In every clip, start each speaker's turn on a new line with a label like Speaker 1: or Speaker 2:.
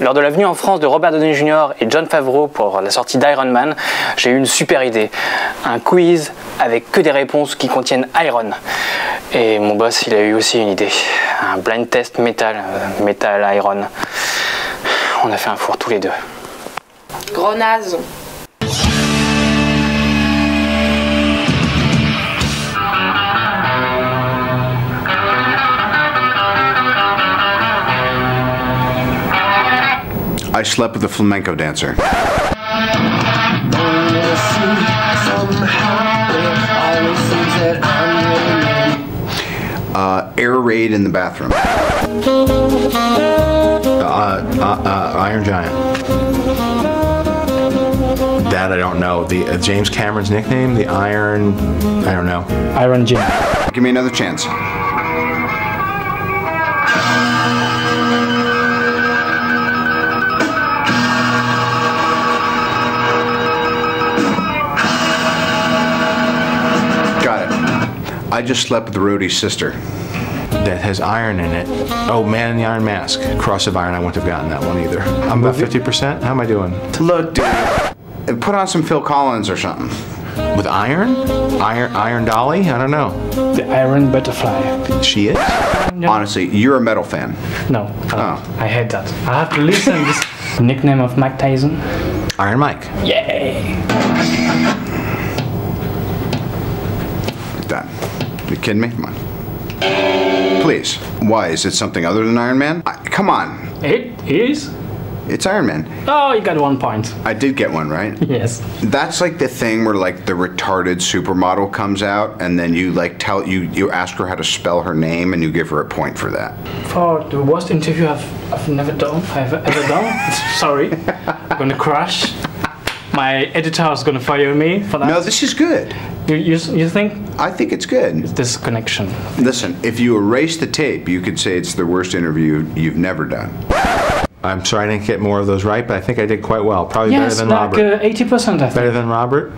Speaker 1: Lors de la venue en France de Robert Downey Jr. et John Favreau pour la sortie d'Iron Man, j'ai eu une super idée. Un quiz avec que des réponses qui contiennent Iron. Et mon boss, il a eu aussi une idée. Un blind test métal, euh, métal Iron. On a fait un four tous les deux.
Speaker 2: Gros naze.
Speaker 3: I slept with a flamenco dancer. Uh, air raid in the bathroom.
Speaker 4: Uh, uh, uh, Iron Giant. That I don't know. The uh, James Cameron's nickname, the Iron. I don't know.
Speaker 1: Iron Jim.
Speaker 3: Give me another chance. I just slept with Rhodey's sister.
Speaker 4: That has iron in it. Oh, Man in the Iron Mask. Cross of Iron. I wouldn't have gotten that one either. I'm about 50%. How am I doing?
Speaker 3: To look, dude. Put on some Phil Collins or something.
Speaker 4: With iron? Iron Iron Dolly? I don't know.
Speaker 1: The Iron Butterfly.
Speaker 4: She is?
Speaker 3: Honestly, you're a metal fan.
Speaker 1: No,
Speaker 3: Oh.
Speaker 1: I hate that. I have to listen this nickname of Mike Tyson.
Speaker 4: Iron Mike.
Speaker 1: Yay!
Speaker 3: Done. You kidding me? Come on. Please. Why? Is it something other than Iron Man? I, come on.
Speaker 1: It is?
Speaker 3: It's Iron Man.
Speaker 1: Oh, you got one point.
Speaker 3: I did get one, right?
Speaker 1: Yes.
Speaker 3: That's like the thing where like the retarded supermodel comes out and then you like tell you you ask her how to spell her name and you give her a point for that.
Speaker 1: For the worst interview I've, I've never done, I've ever done. Sorry. I'm gonna crash. My editor is gonna fire me for that.
Speaker 3: No, this is good.
Speaker 1: You, you, you think
Speaker 3: I think it's good.
Speaker 1: this connection?
Speaker 3: Listen, if you erase the tape, you could say it's the worst interview you've never done.
Speaker 4: I'm sorry I didn't get more of those right, but I think I did quite well. Probably
Speaker 1: Yes,
Speaker 4: better than
Speaker 1: like
Speaker 4: Robert.
Speaker 1: uh, 80% I think.
Speaker 4: better than Robert?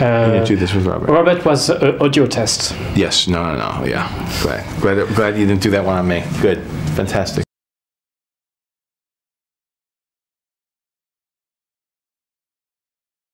Speaker 4: you
Speaker 1: Uh,
Speaker 4: didn't do this with Robert.
Speaker 1: Robert was uh, audio test.
Speaker 4: Yes, no, no, no, yeah. Glad, glad, glad you didn't do that one on me. Good, fantastic.